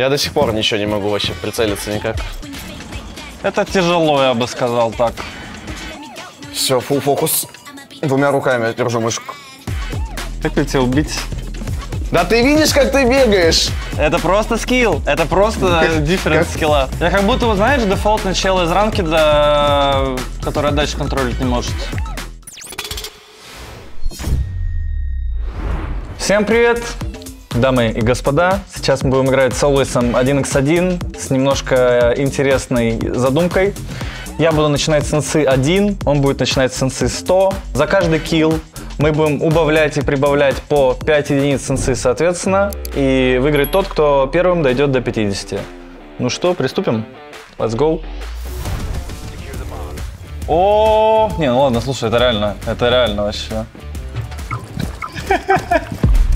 Я до сих пор ничего не могу вообще прицелиться никак. Это тяжело, я бы сказал так. Все, full фокус. Двумя руками я держу мышку. Как бы тебя убить? Да ты видишь, как ты бегаешь? Это просто скилл. Это просто дифференс скилла. Я как будто, знаешь, дефолтный чел из ранки, да, который дальше контролить не может. Всем привет, дамы и господа. Сейчас мы будем играть с Always 1x1 с немножко интересной задумкой. Я буду начинать с инсы 1, он будет начинать с инсы 100. За каждый килл мы будем убавлять и прибавлять по 5 единиц инсы соответственно. И выиграет тот, кто первым дойдет до 50. Ну что, приступим? Let's go. О, не, ну ладно, слушай, это реально, это реально вообще.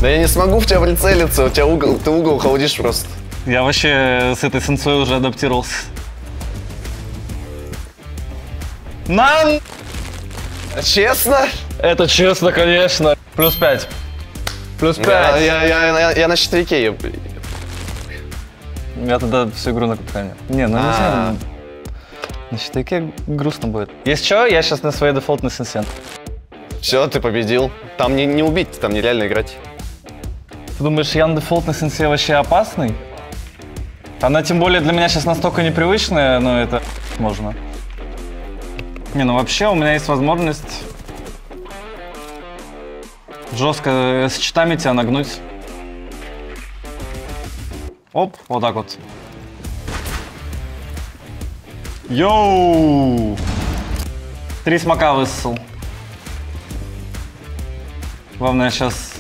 Да я не смогу в тебя прицелиться, у тебя угол, ты угол холодишь просто. Я вообще с этой сенсой уже адаптировался. Нан! Честно? Это честно, конечно. Плюс 5. Плюс 5. Я, Я, я, я, я, я на четверике. я- тогда всю игру на капитане. Не, ну не А. знаю. На щитовике грустно будет. Если что, я сейчас на своей дефолтной сенсе. Все, ты победил. Там не, не убить, там нереально играть. Ты думаешь, я на дефолтной сенсе вообще опасный? Она тем более для меня сейчас настолько непривычная, но это можно. Не, ну вообще у меня есть возможность жестко с читами тебя нагнуть. Оп, вот так вот. Йоу! Три смока высосал. Главное сейчас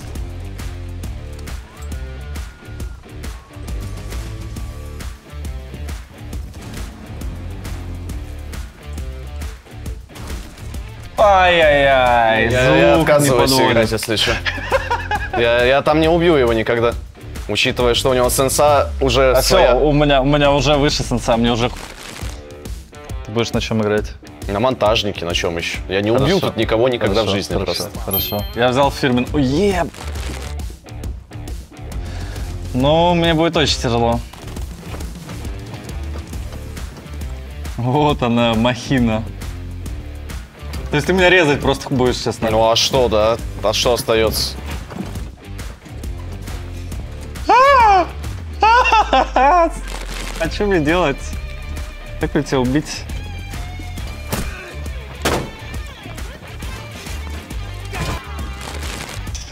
Ай-яй-яй, Я, я отказываюсь играть, если что. Я, я там не убью его никогда. Учитывая, что у него сенса уже А своя. все, у меня, у меня уже выше сенса, мне уже... Ты будешь на чем играть? На монтажнике, на чем еще? Я не убью Хорошо. тут никого никогда Хорошо, в жизни хорошо, просто. Хорошо. Я взял фирмен. Ой, еб. Ну, мне будет очень тяжело. Вот она, махина. То есть ты меня резать просто будешь сейчас, наверное. Ну а что, да? А что остается? А что мне делать? Как мне тебя убить?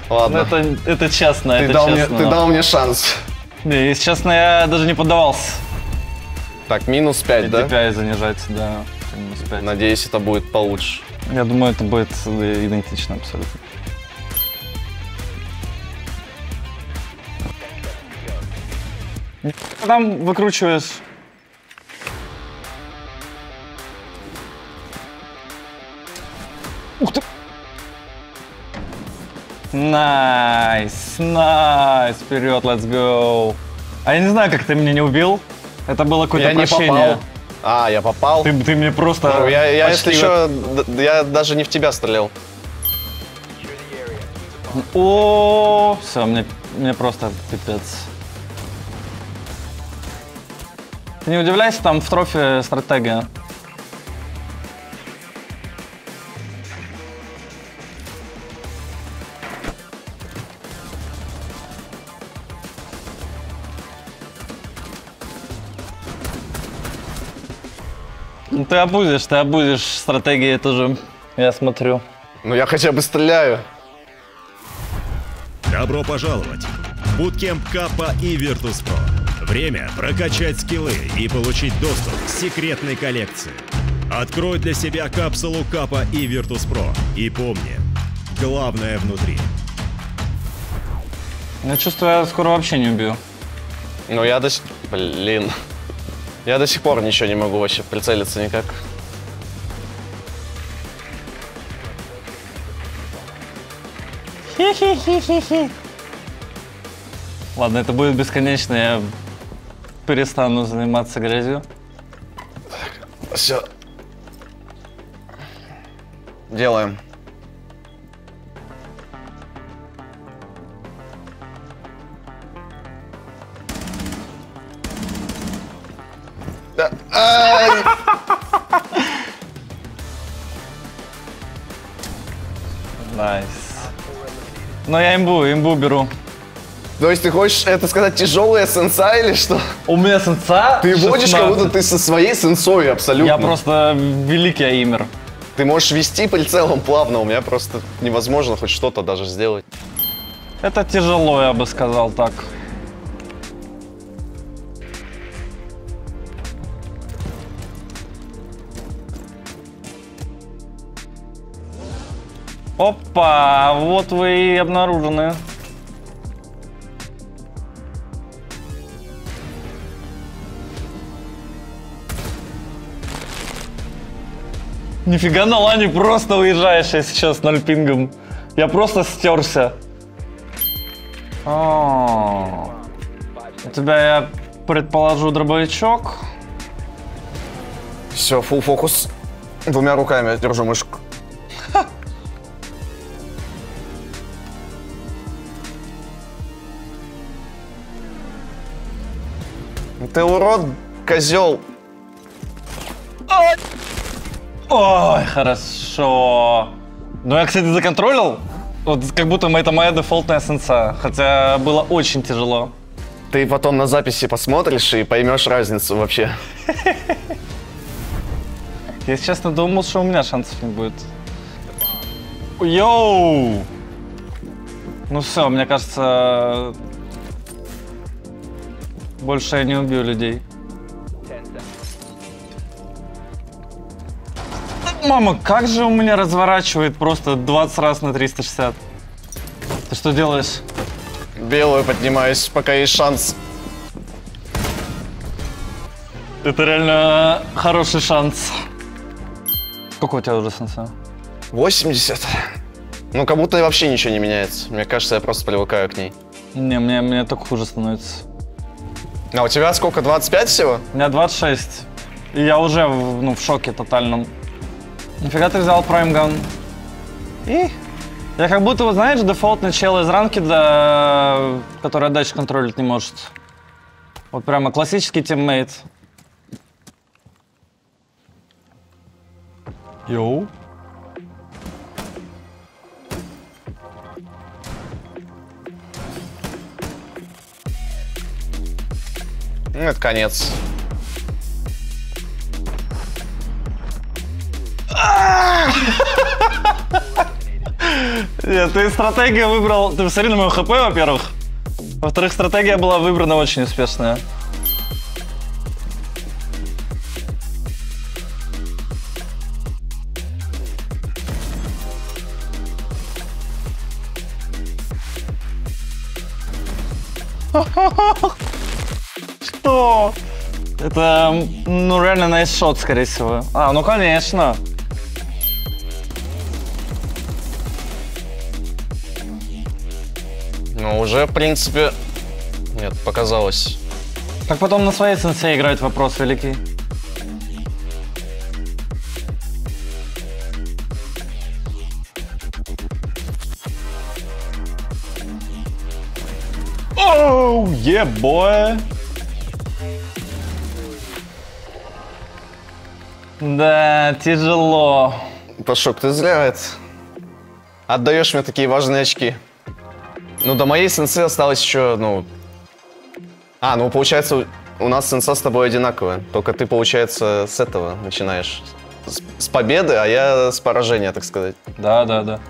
Ну, Ладно. это, это честно, ты, это дал мне, честно. ты дал мне шанс. Не, если честно, я даже не поддавался. Так, минус 5, да? DPI занижать, да. Минус пять. Надеюсь, это будет получше. Я думаю, это будет идентично абсолютно. Там выкручиваешь. Ух ты! Nice, nice, вперед, let's go. А я не знаю, как ты меня не убил. Это было какое-то Я не прощение. попал. А, я попал. Ты, ты мне просто... Ну, я, я если еще, я даже не в тебя стрелял. О, все, мне, мне просто пипец. Ты не удивляйся, там в трофе стратегия. Ты обузишь, ты обузишь стратегии тоже, я смотрю. Ну я хотя бы стреляю. Добро пожаловать! в Буткемп Капа и Virtus.pro. Время прокачать скиллы и получить доступ к секретной коллекции. Открой для себя капсулу Капа и Virtus.pro и помни, главное внутри. Я чувствую, я скоро вообще не убью. Ну я сих... Блин. Я до сих пор ничего не могу вообще прицелиться никак. Хи-хи-хи-хи-хи. Ладно, это будет бесконечно, я перестану заниматься грязью. Все. Делаем. Да. Ай! Nice. Но я имбу, имбу беру. То есть ты хочешь это сказать тяжелая сенса или что? У меня сенса Ты водишь, 16. как будто ты со своей сенсой абсолютно. Я просто великий aimer. Ты можешь вести прицелом плавно, у меня просто невозможно хоть что-то даже сделать. Это тяжело, я бы сказал так. Опа, вот вы и обнаружены. Нифига на лане просто уезжаешь, я сейчас ноль пингом. Я просто стерся. О, У тебя, я предположу, дробовичок. Все, full фокус. Двумя руками держу мышку. Ты урод, козел. Ой, хорошо. Ну, я, кстати, законтролил. Вот как будто это моя дефолтная сенса. Хотя было очень тяжело. Ты потом на записи посмотришь и поймешь разницу вообще. Я, честно, думал, что у меня шансов не будет. Йоу! Ну все, мне кажется, больше я не убью людей. Мама, как же у меня разворачивает просто 20 раз на 360? Ты что делаешь? Белую поднимаюсь, пока есть шанс. Это реально хороший шанс. Сколько у тебя уже сенса? 80. Ну, как будто вообще ничего не меняется. Мне кажется, я просто привыкаю к ней. Не, мне, мне только хуже становится. А у тебя сколько, 25 всего? У меня 26. И я уже в, ну, в шоке тотальном. Нифига ты взял Prime Gun. И я как будто, вот знаешь, дефолтный чел из ранки, да, который отдачу контролить не может. Вот прямо классический teammate. Yo. Ну, это конец. Нет, ты стратегию выбрал... Ты посмотри на мою хп, во-первых. Во-вторых, стратегия была выбрана очень успешная. Это, ну, реально найс-шот, скорее всего. А, ну, конечно. Ну, уже, в принципе... Нет, показалось. Как потом на своей сенсе играть вопрос великий. Оу, е, бой. Да, тяжело. Пашок, ты зря это. Отдаешь мне такие важные очки. Ну, до моей сенсы осталось еще, ну... А, ну, получается, у- нас сенса с тобой одинаковая. Только ты, получается, с этого начинаешь. С, с победы, а я с поражения, так сказать. Да, да, да.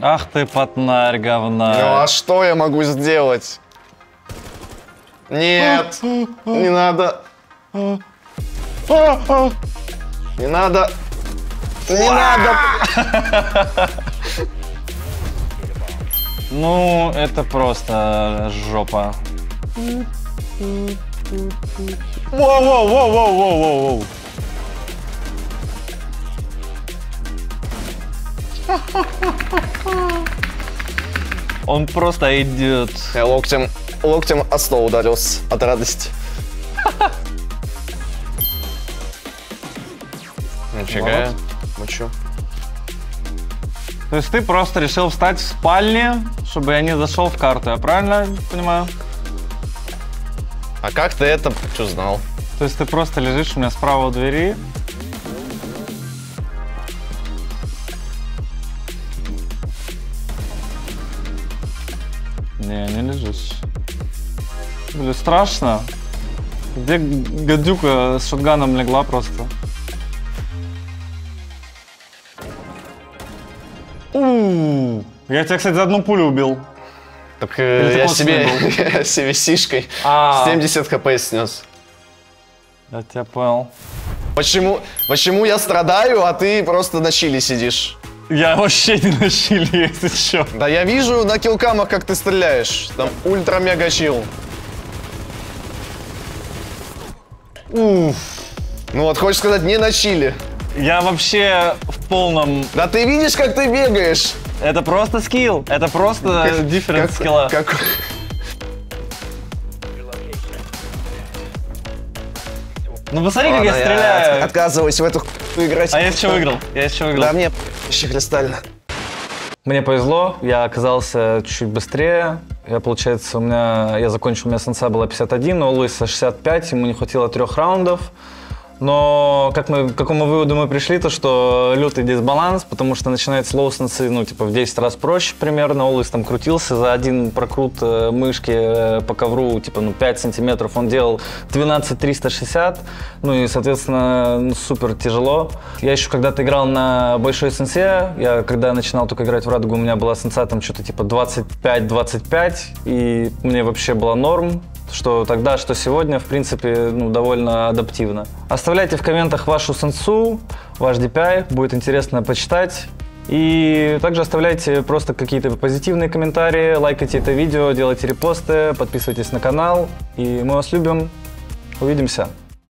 Ах ты, потнарь, говна. Ну, а что я могу сделать? Нет, не надо. Не надо. Не надо. Ну, это просто жопа. Воу-воу-воу-воу-воу-воу! Он просто идет. Я локтем, локтем о стол ударился от радости. Нифига. Чё? То есть ты просто решил встать в спальне, чтобы я не зашел в карту, я правильно понимаю? А как ты это узнал? То есть ты просто лежишь у меня справа у двери. Не, не лежишь. Блин, страшно. Где гадюка с шотганом легла просто? Я тебя, кстати, за одну пулю убил. Так э, Или я себе, я себе сишкой А. 70 хп снес. Я тебя понял. Почему, почему я страдаю, а ты просто на чили сидишь? Я вообще не на щели, если что. Да я вижу на килкамах, как ты стреляешь. Там ультра-мега чил. Уф. Ну вот, хочешь сказать, не на чили. Я вообще в полном... Да ты видишь, как ты бегаешь? Это просто скилл. Это просто дифференс Как- скилла. как- Ну посмотри, как я стреляю. от- отказываюсь в эту играть. А я еще выиграл. Я еще выиграл. Да мне еще кристально. Мне повезло, я оказался чуть быстрее. Я, получается, у меня, я закончил, у меня сенса была 51, но у Луиса 65, ему не хватило трех раундов. Но как мы, к какому выводу мы пришли, то что лютый дисбаланс, потому что начинается лоусенсы, ну, типа, в 10 раз проще примерно. Луис там крутился за один прокрут э, мышки э, по ковру, типа, ну, 5 сантиметров. Он делал 12 360, ну, и, соответственно, ну, супер тяжело. Я еще когда-то играл на большой сенсе, я когда начинал только играть в Радугу, у меня была сенса там что-то типа 25-25, и мне вообще была норм, что тогда, что сегодня, в принципе, ну, довольно адаптивно. Оставляйте в комментах вашу сенсу, ваш DPI, будет интересно почитать. И также оставляйте просто какие-то позитивные комментарии, лайкайте это видео, делайте репосты, подписывайтесь на канал. И мы вас любим. Увидимся.